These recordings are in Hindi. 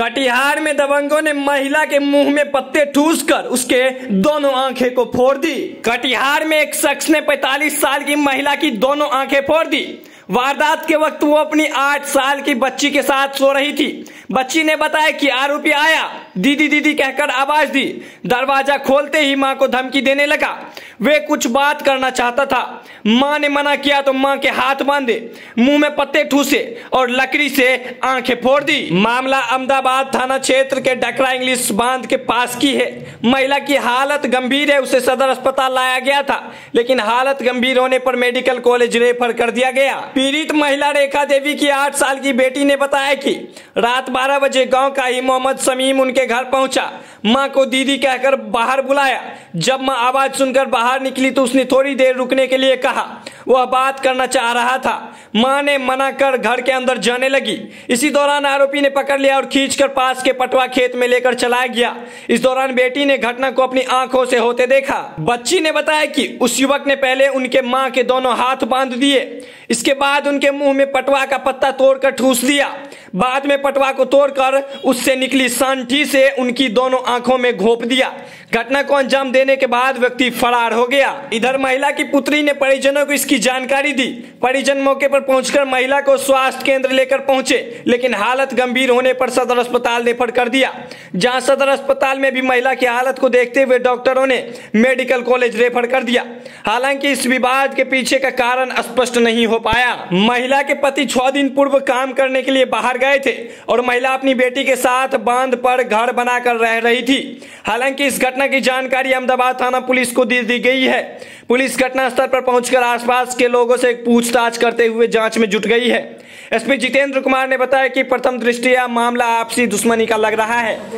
कटिहार में दबंगों ने महिला के मुँह में पत्ते ठूस कर उसके दोनों आँखें को फोड़ दी। कटिहार में एक शख्स ने 45 साल की महिला की दोनों आँखें फोड़ दी। वारदात के वक्त वो अपनी आठ साल की बच्ची के साथ सो रही थी। बच्ची ने बताया कि आरोपी आया। दीदी दीदी कहकर आवाज़ दी। दरवाज़ा खोलते ही माँ को धमकी देने लगा। वे कुछ बात करना चाहता था। माँ ने मना किया तो माँ के हाथ बांधे, मुँह में पत्ते ठूसे और लकड़ी से आँखें फोड़ दी। मामला अहमदाबाद थाना क्षेत्र के डकरा इंग्लिश बाँध के पास की है। महिला की हालत गंभीर है, उसे सदर अस्पताल लाया गया था, लेकिन हालत गंभीर होने पर मेडिकल कॉलेज रेफर कर दिया गया। पीड़ित महिला रेखा देवी की आठ साल की बेटी ने बताया कि रात बारह बजे गाँव का ही मोहम्मद समीम उनके घर पहुँचा। माँ को दीदी कहकर बाहर बुलाया। जब माँ आवाज़ सुनकर बाहर निकली तो उसने थोड़ी देर रुकने के लिए कहा। वह बात करना चाह रहा था। माँ ने मना कर घर के अंदर जाने लगी। इसी दौरान आरोपी ने पकड़ लिया और खींचकर पास के पटवा खेत में लेकर चलाया गया। इस दौरान बेटी ने घटना को अपनी आँखों से होते देखा। बच्ची ने बताया कि उस युवक ने पहले उनके माँ के दोनों हाथ बाँध दिए। इसके बाद उनके मुँह में पटवा का पत्ता तोड़कर ठूस दिया। बाद में पटवा को तोड़कर उससे निकली सांठी से उनकी दोनों आँखों में घोप दिया। घटना को अंजाम देने के बाद व्यक्ति फरार हो गया। इधर महिला की पुत्री ने परिजनों को इसकी जानकारी दी। परिजन मौके पर पहुंचकर महिला को स्वास्थ्य केंद्र लेकर पहुँचे, लेकिन हालत गंभीर होने पर सदर अस्पताल रेफर कर दिया। जहाँ सदर अस्पताल में भी महिला की हालत को देखते हुए डॉक्टरों ने मेडिकल कॉलेज रेफर कर दिया। हालाँकि इस विवाद के पीछे का कारण स्पष्ट नहीं हो पाया। महिला के पति छह दिन पूर्व काम करने के लिए बाहर गए थे और महिला अपनी बेटी के साथ बाँध पर घर बनाकर रह रही थी। हालाँकि इस घटना की जानकारी अहमदाबाद थाना पुलिस को दे दी गई है। पुलिस घटनास्थल पर पहुंचकर आसपास के लोगों से पूछताछ करते हुए जाँच में जुट गई है। एसपी जितेंद्र कुमार ने बताया कि प्रथम दृष्टिया मामला आपसी दुश्मनी का लग रहा है।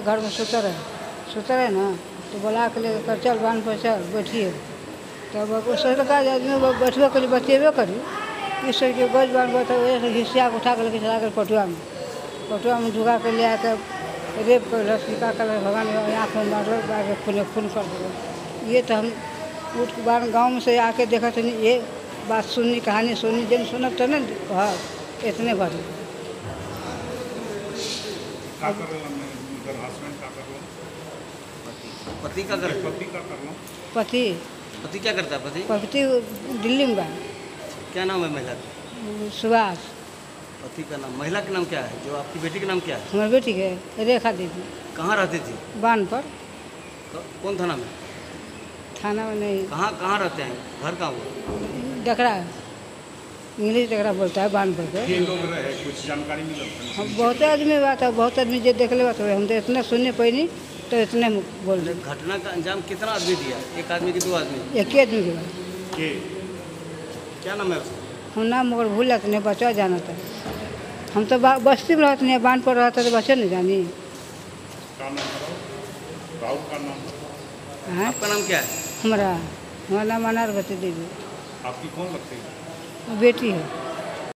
घर में सुता रहे। सुता रहे ना तो के लेकर चल, बाँध पर चल, बैठिए। तब बैठबे करी। करी इस के गज बाँध उठा कर लेके चला पटुआ में। पटुआ में कर ले आकर रेप कर लसीका कर भगवान आँख में मार आगे खून खून कर दिया ये तो हम उठ के बाहर गाँव में से आके देखा थे ये बात सुननी कहानी सुननी जन सुनब तो ना हाँ इतने भर का करला मैं उनकर हस्बैंड का करला पति का कर पति का पति। पति क्या करता है पति? पति दिल्ली में बा क्या नाम है महिला सुभाष। पति का नाम महिला का नाम क्या है? जो आपकी बेटी का नाम क्या है? हमारी बेटी के रेखा दीदी कहाँ रहती थी? बान पर क- कौन थाना में? थाना में नहीं। कहाँ कहाँ रहते हैं? घर कहाँ हुआ? डकरा। इंग्लिश डकरा बोलता है बान पर के। ये लोग रहे कुछ जानकारी मिलल हम बहुत आदमी बात है बहुत आदमी जो देख ले बात हम तो इतना सुनने पैनी तो इतने बोल रहे घटना का अंजाम कितना आदमी दिया? एक आदमी की दो आदमी? एक ही आदमी के बाद के? क्या नाम है उसका? हम नाम मगर भूल जाते नहीं बचा जाना था। हम तो बस्ती में रहते नहीं बाँध पर रहते तो बच्चे नहीं जानी। का नाम करो। का नाम हाँ? आपका नाम क्या है? हमारा हमारा नाम अनारवती देवी। आपकी कौन लगती है? बेटी है।